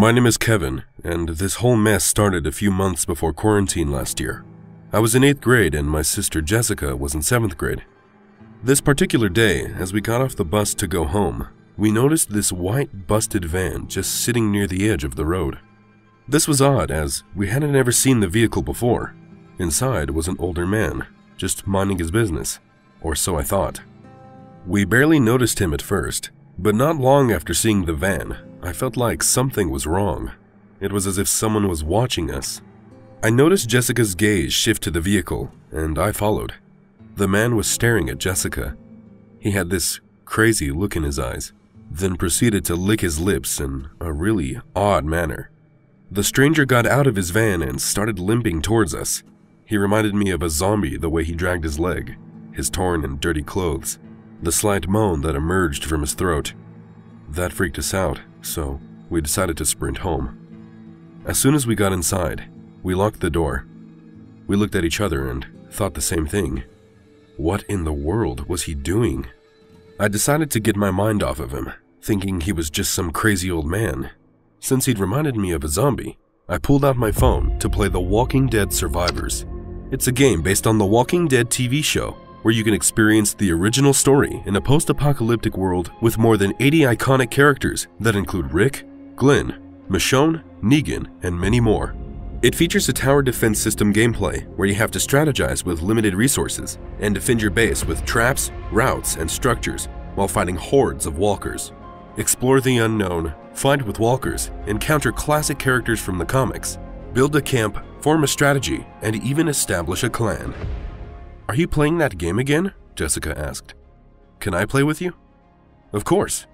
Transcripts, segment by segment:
My name is Kevin, and this whole mess started a few months before quarantine last year. I was in 8th grade and my sister Jessica was in 7th grade. This particular day, as we got off the bus to go home, we noticed this white busted van just sitting near the edge of the road. This was odd as we hadn't ever seen the vehicle before. Inside was an older man, just minding his business, or so I thought. We barely noticed him at first, but not long after seeing the van, I felt like something was wrong. It was as if someone was watching us. I noticed Jessica's gaze shift to the vehicle, and I followed. The man was staring at Jessica. He had this crazy look in his eyes, then proceeded to lick his lips in a really odd manner. The stranger got out of his van and started limping towards us. He reminded me of a zombie the way he dragged his leg, his torn and dirty clothes, the slight moan that emerged from his throat. That freaked us out, so we decided to sprint home. As soon as we got inside, we locked the door. We looked at each other and thought the same thing. What in the world was he doing? I decided to get my mind off of him, thinking he was just some crazy old man. Since he'd reminded me of a zombie, I pulled out my phone to play The Walking Dead Survivors. It's a game based on the Walking Dead TV show where you can experience the original story in a post apocalyptic world with more than 80 iconic characters that include Rick, Glenn, Michonne, Negan, and many more. It features a tower defense system gameplay where you have to strategize with limited resources and defend your base with traps, routes, and structures while fighting hordes of walkers. Explore the unknown, fight with walkers, encounter classic characters from the comics, build a camp, form a strategy, and even establish a clan. Are you playing that game again? Jessica asked. Can I play with you? Of course.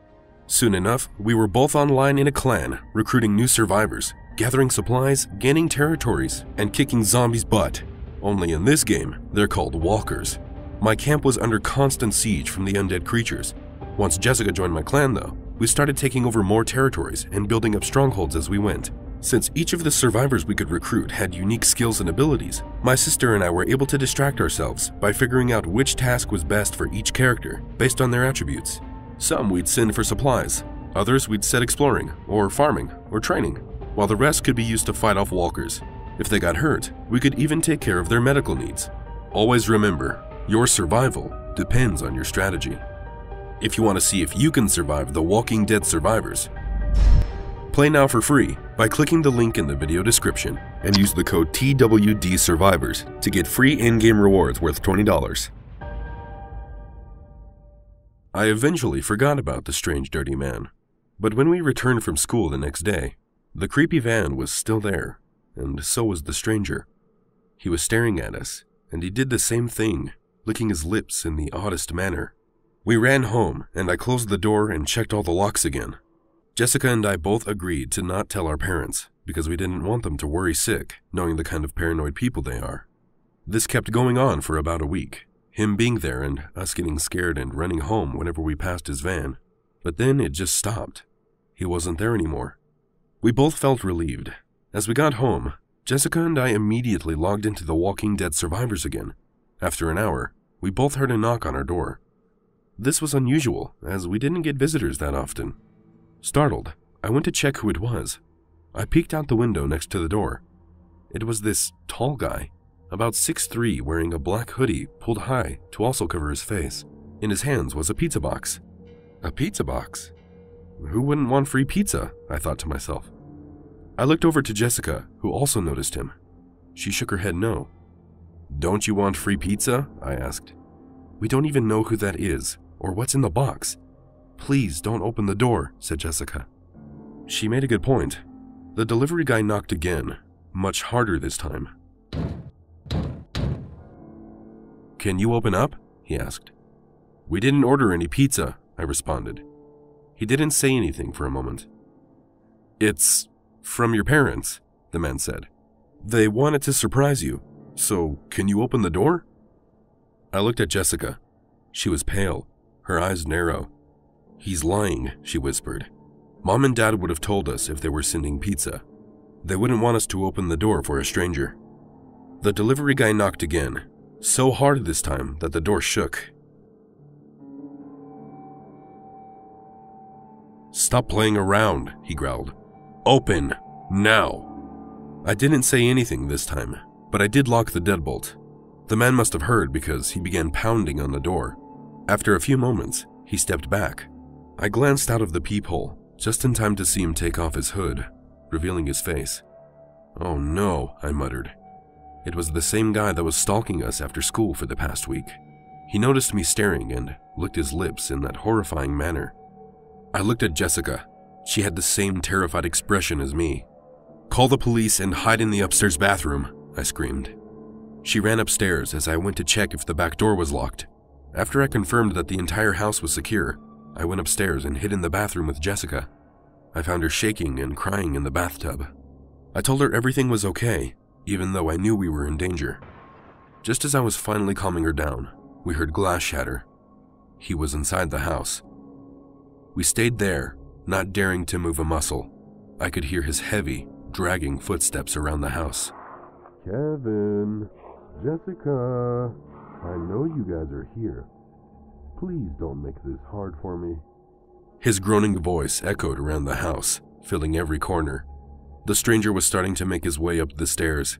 Soon enough, we were both online in a clan, recruiting new survivors, gathering supplies, gaining territories, and kicking zombies' butt. Only in this game, they're called walkers. My camp was under constant siege from the undead creatures. Once Jessica joined my clan, though, we started taking over more territories and building up strongholds as we went. Since each of the survivors we could recruit had unique skills and abilities, my sister and I were able to distract ourselves by figuring out which task was best for each character based on their attributes. Some we'd send for supplies, others we'd set exploring, or farming, or training, while the rest could be used to fight off walkers. If they got hurt, we could even take care of their medical needs. Always remember, your survival depends on your strategy. If you want to see if you can survive the Walking Dead survivors, Play now for free by clicking the link in the video description and use the code TWD Survivors to get free in-game rewards worth $20. I eventually forgot about the strange dirty man, but when we returned from school the next day, the creepy van was still there, and so was the stranger. He was staring at us, and he did the same thing, licking his lips in the oddest manner. We ran home, and I closed the door and checked all the locks again. Jessica and I both agreed to not tell our parents because we didn't want them to worry sick, knowing the kind of paranoid people they are. This kept going on for about a week, him being there and us getting scared and running home whenever we passed his van. But then it just stopped. He wasn't there anymore. We both felt relieved. As we got home, Jessica and I immediately logged into the Walking Dead survivors again. After an hour, we both heard a knock on our door. This was unusual, as we didn't get visitors that often. Startled, I went to check who it was. I peeked out the window next to the door. It was this tall guy, about six three, wearing a black hoodie pulled high to also cover his face. In his hands was a pizza box. A pizza box? Who wouldn't want free pizza? I thought to myself. I looked over to Jessica, who also noticed him. She shook her head no. Don't you want free pizza? I asked. We don't even know who that is, or what's in the box. Please don't open the door, said Jessica. She made a good point. The delivery guy knocked again, much harder this time. Can you open up? he asked. We didn't order any pizza, I responded. He didn't say anything for a moment. It's from your parents, the man said. They wanted to surprise you, so can you open the door? I looked at Jessica. She was pale, her eyes narrow, He's lying, she whispered. Mom and Dad would have told us if they were sending pizza. They wouldn't want us to open the door for a stranger. The delivery guy knocked again, so hard this time that the door shook. Stop playing around, he growled. Open! Now! I didn't say anything this time, but I did lock the deadbolt. The man must have heard because he began pounding on the door. After a few moments, he stepped back. I glanced out of the peephole, just in time to see him take off his hood, revealing his face. Oh no, I muttered. It was the same guy that was stalking us after school for the past week. He noticed me staring and licked his lips in that horrifying manner. I looked at Jessica. She had the same terrified expression as me. Call the police and hide in the upstairs bathroom, I screamed. She ran upstairs as I went to check if the back door was locked. After I confirmed that the entire house was secure, I went upstairs and hid in the bathroom with Jessica. I found her shaking and crying in the bathtub. I told her everything was okay, even though I knew we were in danger. Just as I was finally calming her down, we heard glass shatter. He was inside the house. We stayed there, not daring to move a muscle. I could hear his heavy, dragging footsteps around the house. Kevin, Jessica, I know you guys are here. Please don't make this hard for me. His groaning voice echoed around the house, filling every corner. The stranger was starting to make his way up the stairs.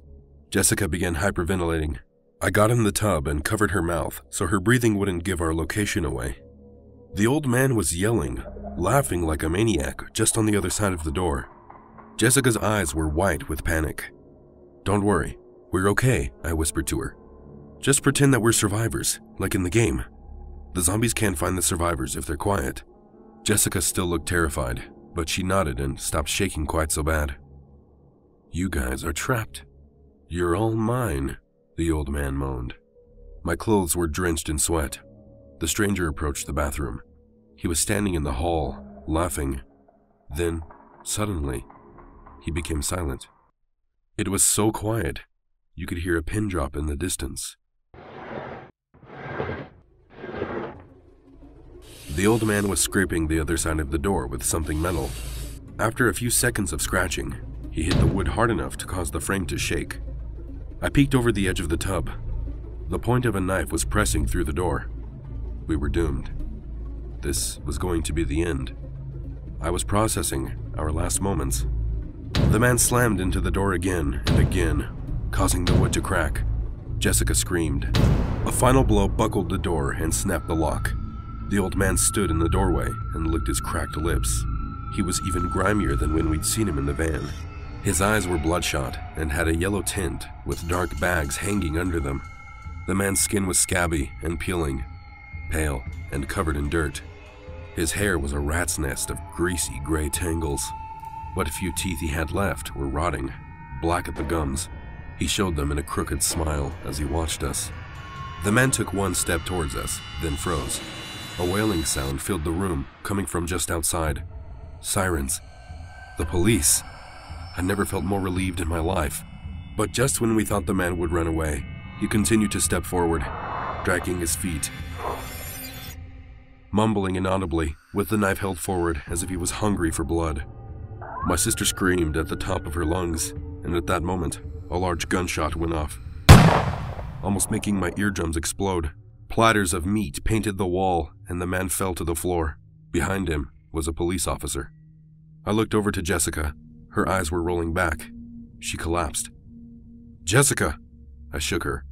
Jessica began hyperventilating. I got in the tub and covered her mouth so her breathing wouldn't give our location away. The old man was yelling, laughing like a maniac just on the other side of the door. Jessica's eyes were white with panic. Don't worry, we're okay, I whispered to her. Just pretend that we're survivors, like in the game. The zombies can't find the survivors if they're quiet. Jessica still looked terrified, but she nodded and stopped shaking quite so bad. You guys are trapped. You're all mine, the old man moaned. My clothes were drenched in sweat. The stranger approached the bathroom. He was standing in the hall, laughing. Then, suddenly, he became silent. It was so quiet, you could hear a pin drop in the distance. The old man was scraping the other side of the door with something metal. After a few seconds of scratching, he hit the wood hard enough to cause the frame to shake. I peeked over the edge of the tub. The point of a knife was pressing through the door. We were doomed. This was going to be the end. I was processing our last moments. The man slammed into the door again and again, causing the wood to crack. Jessica screamed. A final blow buckled the door and snapped the lock. The old man stood in the doorway and licked his cracked lips. He was even grimier than when we'd seen him in the van. His eyes were bloodshot and had a yellow tint with dark bags hanging under them. The man's skin was scabby and peeling, pale and covered in dirt. His hair was a rat's nest of greasy gray tangles. What few teeth he had left were rotting, black at the gums. He showed them in a crooked smile as he watched us. The man took one step towards us, then froze. A wailing sound filled the room, coming from just outside. Sirens. The police. I never felt more relieved in my life. But just when we thought the man would run away, he continued to step forward, dragging his feet. Mumbling inaudibly, with the knife held forward as if he was hungry for blood. My sister screamed at the top of her lungs, and at that moment, a large gunshot went off, almost making my eardrums explode. Platters of meat painted the wall, and the man fell to the floor. Behind him was a police officer. I looked over to Jessica. Her eyes were rolling back. She collapsed. Jessica! I shook her.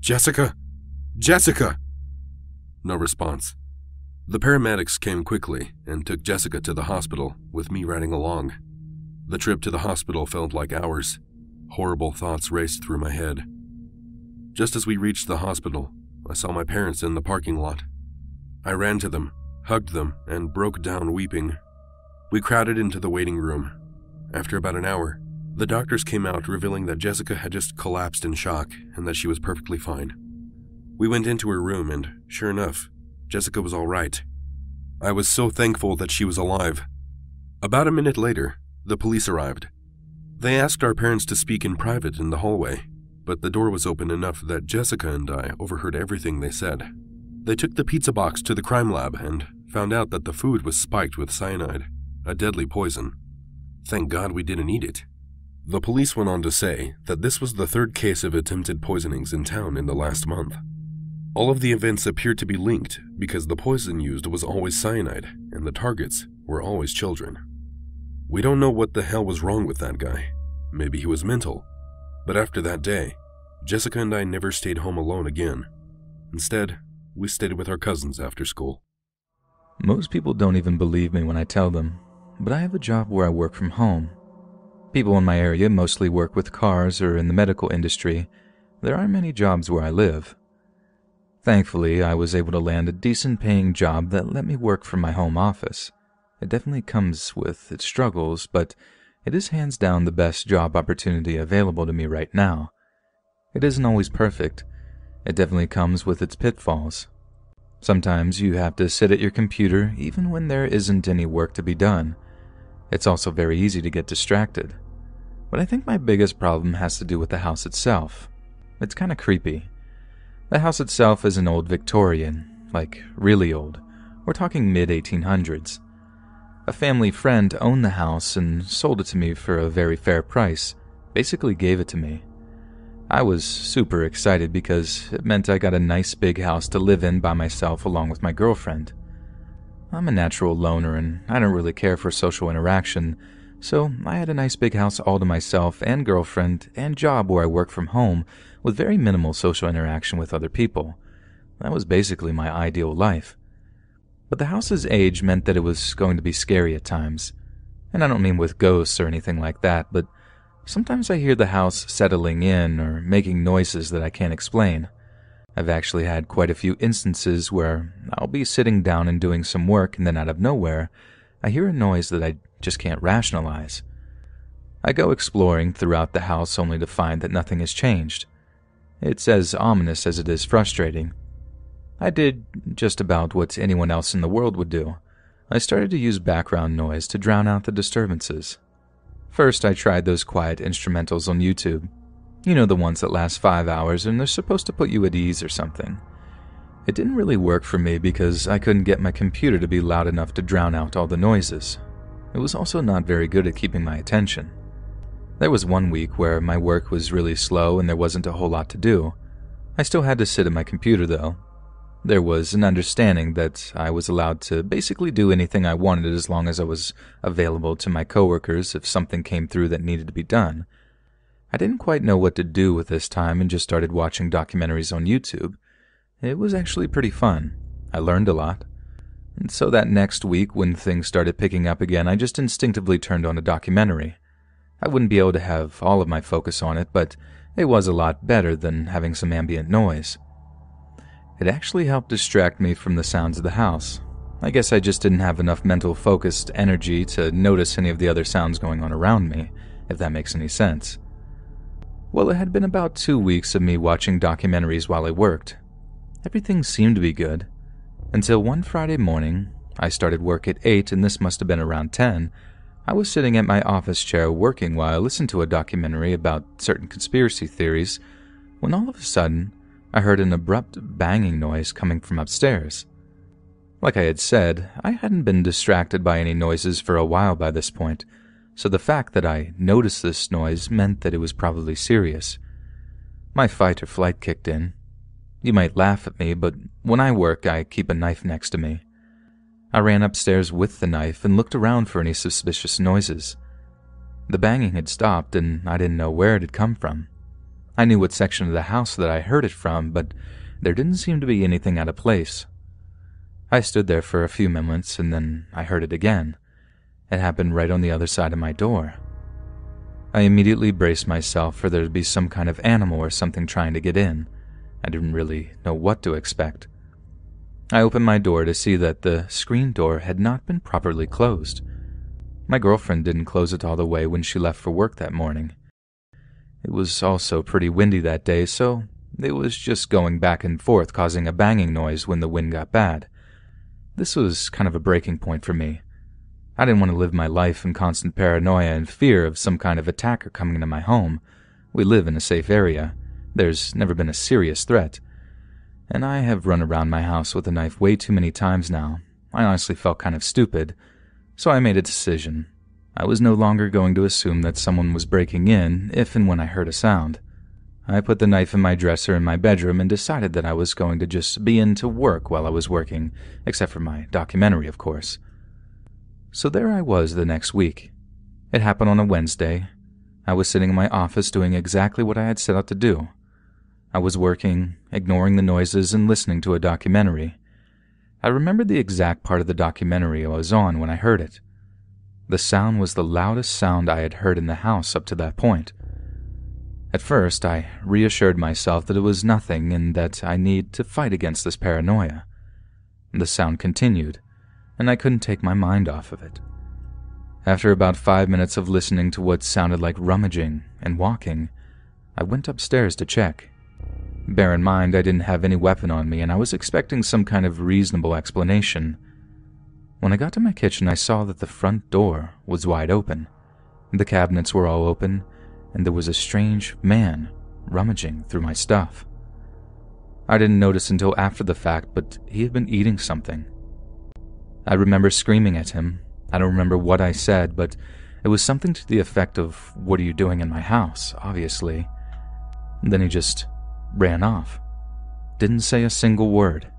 Jessica! Jessica! No response. The paramedics came quickly and took Jessica to the hospital, with me riding along. The trip to the hospital felt like hours. Horrible thoughts raced through my head. Just as we reached the hospital, I saw my parents in the parking lot. I ran to them, hugged them, and broke down weeping. We crowded into the waiting room. After about an hour, the doctors came out revealing that Jessica had just collapsed in shock and that she was perfectly fine. We went into her room, and sure enough, Jessica was all right. I was so thankful that she was alive. About a minute later, the police arrived. They asked our parents to speak in private in the hallway, but the door was open enough that Jessica and I overheard everything they said. They took the pizza box to the crime lab and found out that the food was spiked with cyanide, a deadly poison. Thank God we didn't eat it. The police went on to say that this was the third case of attempted poisonings in town in the last month. All of the events appeared to be linked because the poison used was always cyanide and the targets were always children. We don't know what the hell was wrong with that guy. Maybe he was mental. But after that day, Jessica and I never stayed home alone again. Instead, we stayed with our cousins after school. Most people don't even believe me when I tell them, but I have a job where I work from home. People in my area mostly work with cars or in the medical industry. There aren't many jobs where I live. Thankfully, I was able to land a decent paying job that let me work from my home office. It definitely comes with its struggles, but it is hands down the best job opportunity available to me right now. It isn't always perfect. It definitely comes with its pitfalls. Sometimes you have to sit at your computer even when there isn't any work to be done. It's also very easy to get distracted. But I think my biggest problem has to do with the house itself. It's kind of creepy. The house itself is an old Victorian, like really old. We're talking mid 1800s. A family friend owned the house and sold it to me for a very fair price, basically gave it to me. I was super excited because it meant I got a nice big house to live in by myself along with my girlfriend. I'm a natural loner and I don't really care for social interaction, so I had a nice big house all to myself and girlfriend and job where I work from home with very minimal social interaction with other people. That was basically my ideal life. But the house's age meant that it was going to be scary at times. And I don't mean with ghosts or anything like that, but sometimes I hear the house settling in or making noises that I can't explain. I've actually had quite a few instances where I'll be sitting down and doing some work, and then out of nowhere, I hear a noise that I just can't rationalize. I go exploring throughout the house only to find that nothing has changed. It's as ominous as it is frustrating. I did just about what anyone else in the world would do. I started to use background noise to drown out the disturbances. First, I tried those quiet instrumentals on YouTube. You know, the ones that last five hours and they're supposed to put you at ease or something. It didn't really work for me because I couldn't get my computer to be loud enough to drown out all the noises. It was also not very good at keeping my attention. There was one week where my work was really slow and there wasn't a whole lot to do. I still had to sit at my computer though. There was an understanding that I was allowed to basically do anything I wanted as long as I was available to my coworkers if something came through that needed to be done. I didn't quite know what to do with this time and just started watching documentaries on YouTube. It was actually pretty fun. I learned a lot. And so that next week, when things started picking up again, I just instinctively turned on a documentary. I wouldn't be able to have all of my focus on it, but it was a lot better than having some ambient noise. It actually helped distract me from the sounds of the house. I guess I just didn't have enough mental focused energy to notice any of the other sounds going on around me, if that makes any sense. Well, it had been about two weeks of me watching documentaries while I worked. Everything seemed to be good. Until one Friday morning, I started work at 8 and this must have been around 10, I was sitting at my office chair working while I listened to a documentary about certain conspiracy theories when all of a sudden I heard an abrupt banging noise coming from upstairs. Like I had said, I hadn't been distracted by any noises for a while by this point, so the fact that I noticed this noise meant that it was probably serious. My fight or flight kicked in. You might laugh at me, but when I work, I keep a knife next to me. I ran upstairs with the knife and looked around for any suspicious noises. The banging had stopped, and I didn't know where it had come from. I knew what section of the house that I heard it from, but there didn't seem to be anything out of place. I stood there for a few moments, and then I heard it again. It happened right on the other side of my door. I immediately braced myself for there to be some kind of animal or something trying to get in. I didn't really know what to expect. I opened my door to see that the screen door had not been properly closed. My girlfriend didn't close it all the way when she left for work that morning. It was also pretty windy that day, so it was just going back and forth, causing a banging noise when the wind got bad. This was kind of a breaking point for me. I didn't want to live my life in constant paranoia and fear of some kind of attacker coming into my home. We live in a safe area. There's never been a serious threat and I have run around my house with a knife way too many times now. I honestly felt kind of stupid, so I made a decision. I was no longer going to assume that someone was breaking in if and when I heard a sound. I put the knife in my dresser in my bedroom and decided that I was going to just be in to work while I was working, except for my documentary, of course. So there I was the next week, It happened on a Wednesday. I was sitting in my office doing exactly what I had set out to do. I was working, ignoring the noises, and listening to a documentary. I remembered the exact part of the documentary I was on when I heard it. The sound was the loudest sound I had heard in the house up to that point. At first, I reassured myself that it was nothing and that I need to fight against this paranoia. The sound continued, and I couldn't take my mind off of it. After about five minutes of listening to what sounded like rummaging and walking, I went upstairs to check. Bear in mind, I didn't have any weapon on me and I was expecting some kind of reasonable explanation. When I got to my kitchen, I saw that the front door was wide open. The cabinets were all open, and there was a strange man rummaging through my stuff. I didn't notice until after the fact, but he had been eating something. I remember screaming at him. I don't remember what I said, but it was something to the effect of, What are you doing in my house? obviously. Then he just ran off. Didn't say a single word.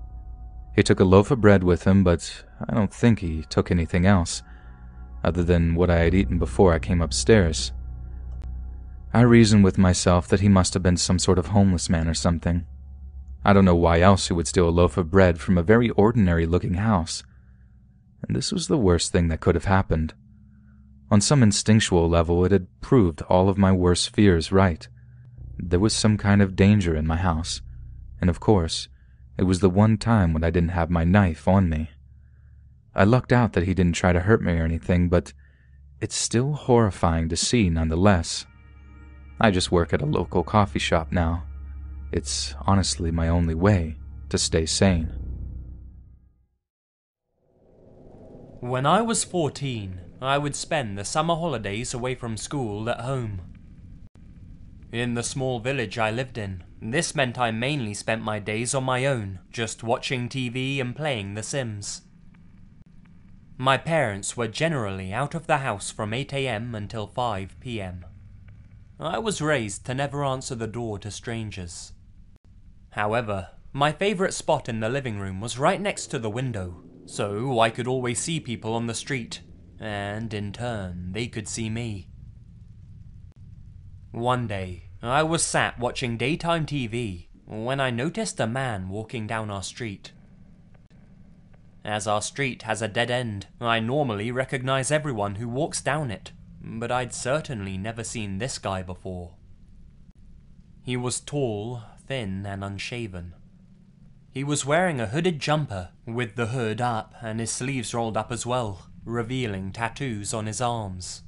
He took a loaf of bread with him, but I don't think he took anything else, other than what I had eaten before I came upstairs. I reasoned with myself that he must have been some sort of homeless man or something. I don't know why else he would steal a loaf of bread from a very ordinary looking house. And this was the worst thing that could have happened. On some instinctual level, it had proved all of my worst fears right. There was some kind of danger in my house, and of course, it was the one time when I didn't have my knife on me. I lucked out that he didn't try to hurt me or anything, but it's still horrifying to see nonetheless. I just work at a local coffee shop now. It's honestly my only way to stay sane. When I was 14, I would spend the summer holidays away from school at home. In the small village I lived in, this meant I mainly spent my days on my own, just watching TV and playing The Sims. My parents were generally out of the house from 8am until 5pm. I was raised to never answer the door to strangers. However, my favourite spot in the living room was right next to the window, so I could always see people on the street, and in turn, they could see me. One day, I was sat watching daytime TV when I noticed a man walking down our street. As our street has a dead end, I normally recognize everyone who walks down it, but I'd certainly never seen this guy before. He was tall, thin, and unshaven. He was wearing a hooded jumper, with the hood up and his sleeves rolled up as well, revealing tattoos on his arms.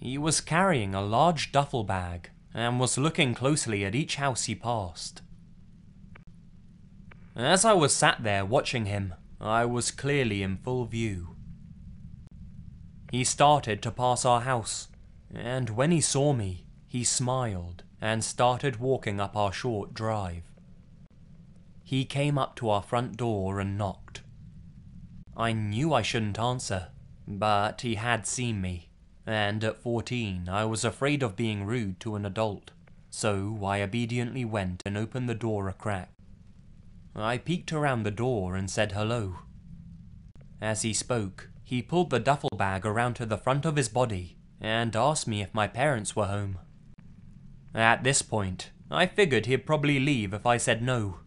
He was carrying a large duffel bag and was looking closely at each house he passed. As I was sat there watching him, I was clearly in full view. He started to pass our house, and when he saw me, he smiled and started walking up our short drive. He came up to our front door and knocked. I knew I shouldn't answer, but he had seen me and at 14 I was afraid of being rude to an adult, so I obediently went and opened the door a crack. I peeked around the door and said hello. As he spoke, he pulled the duffel bag around to the front of his body and asked me if my parents were home. At this point, I figured he'd probably leave if I said no,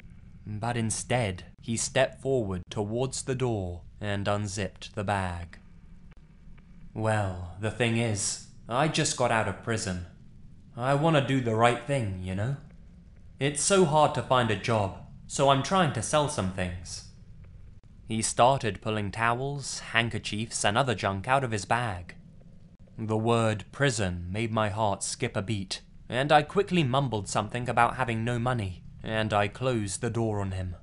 but instead, he stepped forward towards the door and unzipped the bag. Well, the thing is, I just got out of prison. I want to do the right thing, you know? It's so hard to find a job, so I'm trying to sell some things. He started pulling towels, handkerchiefs, and other junk out of his bag. The word prison made my heart skip a beat, and I quickly mumbled something about having no money, and I closed the door on him.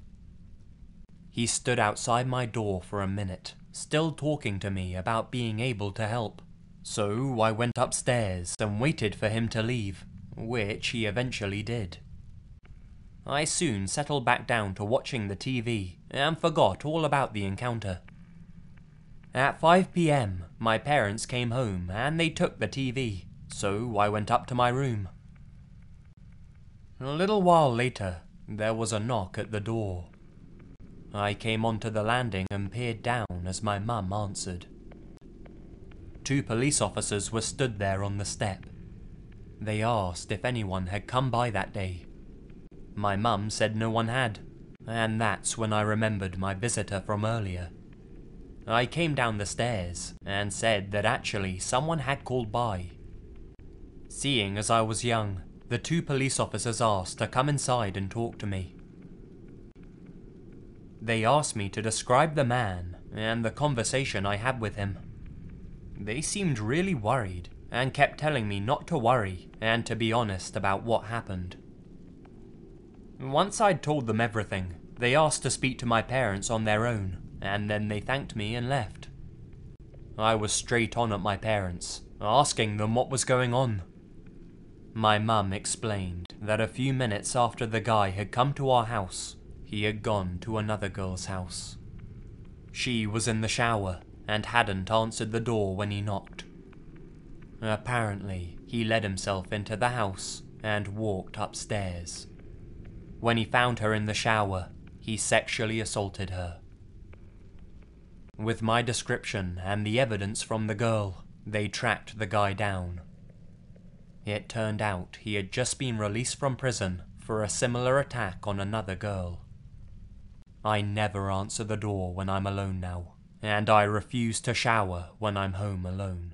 He stood outside my door for a minute, still talking to me about being able to help. So I went upstairs and waited for him to leave, which he eventually did. I soon settled back down to watching the TV and forgot all about the encounter. At 5pm, my parents came home and they took the TV, so I went up to my room. A little while later, there was a knock at the door. I came onto the landing and peered down as my mum answered. two police officers were stood there on the step. They asked if anyone had come by that day. My mum said no one had, and that's when I remembered my visitor from earlier. I came down the stairs and said that actually someone had called by. Seeing as I was young, the two police officers asked to come inside and talk to me. They asked me to describe the man and the conversation I had with him. They seemed really worried and kept telling me not to worry and to be honest about what happened. Once I'd told them everything, they asked to speak to my parents on their own, and then they thanked me and left. I was straight on at my parents, asking them what was going on. My mum explained that a few minutes after the guy had come to our house, he had gone to another girl's house. She was in the shower and hadn't answered the door when he knocked. Apparently, he let himself into the house and walked upstairs. When he found her in the shower, he sexually assaulted her. With my description and the evidence from the girl, they tracked the guy down. It turned out he had just been released from prison for a similar attack on another girl. I never answer the door when I'm alone now, and I refuse to shower when I'm home alone.